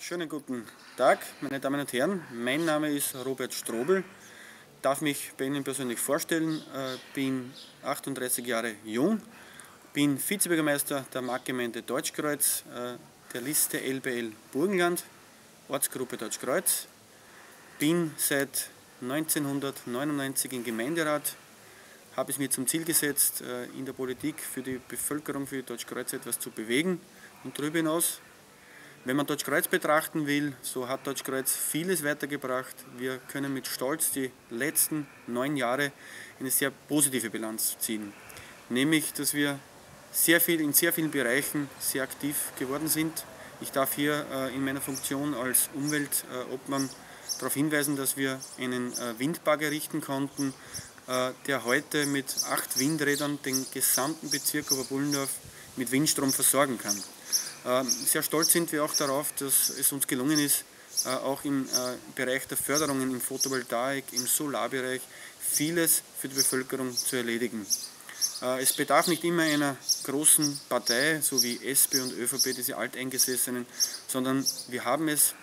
Schönen guten Tag, meine Damen und Herren. Mein Name ist Robert Strobel. Darf mich bei Ihnen persönlich vorstellen. Äh, bin 38 Jahre jung, bin Vizebürgermeister der Marktgemeinde Deutschkreuz, äh, der Liste LBL Burgenland, Ortsgruppe Deutschkreuz. Bin seit 1999 im Gemeinderat, habe es mir zum Ziel gesetzt, äh, in der Politik für die Bevölkerung, für Deutschkreuz etwas zu bewegen und darüber hinaus wenn man Deutschkreuz betrachten will, so hat Deutschkreuz vieles weitergebracht. Wir können mit Stolz die letzten neun Jahre eine sehr positive Bilanz ziehen. Nämlich, dass wir sehr viel, in sehr vielen Bereichen sehr aktiv geworden sind. Ich darf hier äh, in meiner Funktion als Umweltobmann äh, darauf hinweisen, dass wir einen äh, Windbagger richten konnten, der heute mit acht Windrädern den gesamten Bezirk Oberbullendorf mit Windstrom versorgen kann. Ähm, sehr stolz sind wir auch darauf, dass es uns gelungen ist, äh, auch im äh, Bereich der Förderungen im Photovoltaik, im Solarbereich vieles für die Bevölkerung zu erledigen. Äh, es bedarf nicht immer einer großen Partei, so wie SP und ÖVP, diese Alteingesessenen, sondern wir haben es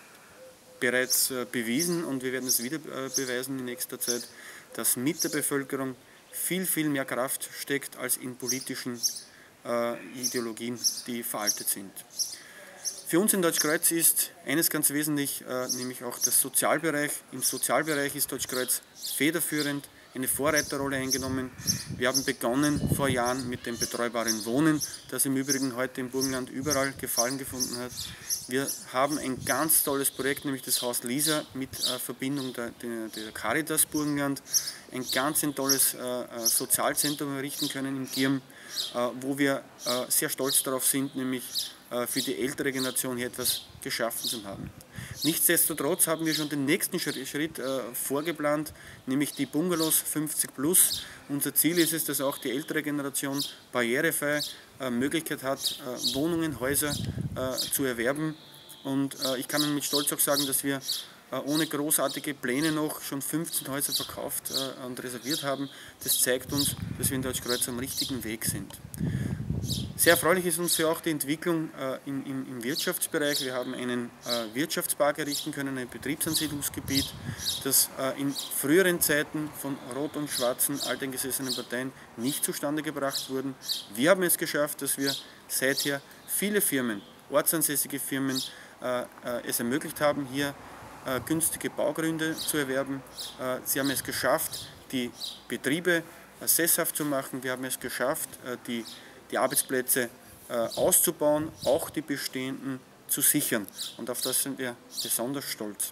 bereits bewiesen und wir werden es wieder beweisen in nächster Zeit, dass mit der Bevölkerung viel, viel mehr Kraft steckt als in politischen Ideologien, die veraltet sind. Für uns in Deutschkreuz ist eines ganz wesentlich, äh, nämlich auch der Sozialbereich. Im Sozialbereich ist Deutschkreuz federführend, eine Vorreiterrolle eingenommen. Wir haben begonnen vor Jahren mit dem betreubaren Wohnen, das im Übrigen heute im Burgenland überall Gefallen gefunden hat. Wir haben ein ganz tolles Projekt, nämlich das Haus Lisa mit äh, Verbindung der, der, Caritas Burgenland. Ein ganz ein tolles äh, äh Sozialzentrum errichten können in Girm, wo wir sehr stolz darauf sind, nämlich für die ältere Generation hier etwas geschaffen zu haben. Nichtsdestotrotz haben wir schon den nächsten Schritt äh, vorgeplant, nämlich die Bungalows 50 plus. Unser Ziel ist es, dass auch die ältere Generation barrierefrei äh, Möglichkeit hat, äh, Wohnungen, Häuser äh, zu erwerben. Und ich kann Ihnen mit Stolz auch sagen, dass wir ohne großartige Pläne noch schon 15 Häuser verkauft und reserviert haben. Das zeigt uns, dass wir in Deutschkreuz am richtigen Weg sind. Sehr erfreulich ist uns ja auch die Entwicklung äh, im, im, im, Wirtschaftsbereich. Wir haben einen äh, Wirtschaftspark errichten können, ein Betriebsansiedlungsgebiet, das äh, in früheren Zeiten von rot und schwarzen alteingesessenen Parteien nicht zustande gebracht wurde. Wir haben es geschafft, dass wir seither viele Firmen, ortsansässige Firmen, äh, äh, es ermöglicht haben, hier äh, günstige Baugründe zu erwerben. sie haben es geschafft, die Betriebe sesshaft zu machen. Wir haben es geschafft, die die Arbeitsplätze äh, auszubauen, auch die bestehenden zu sichern. Und auf das sind wir besonders stolz.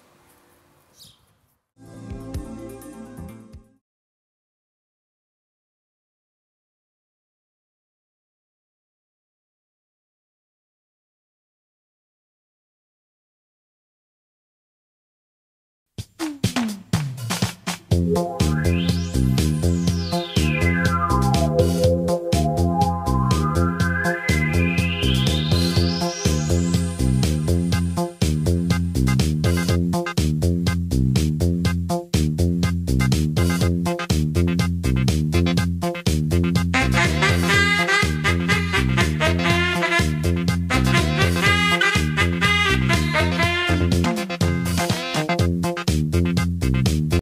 Musik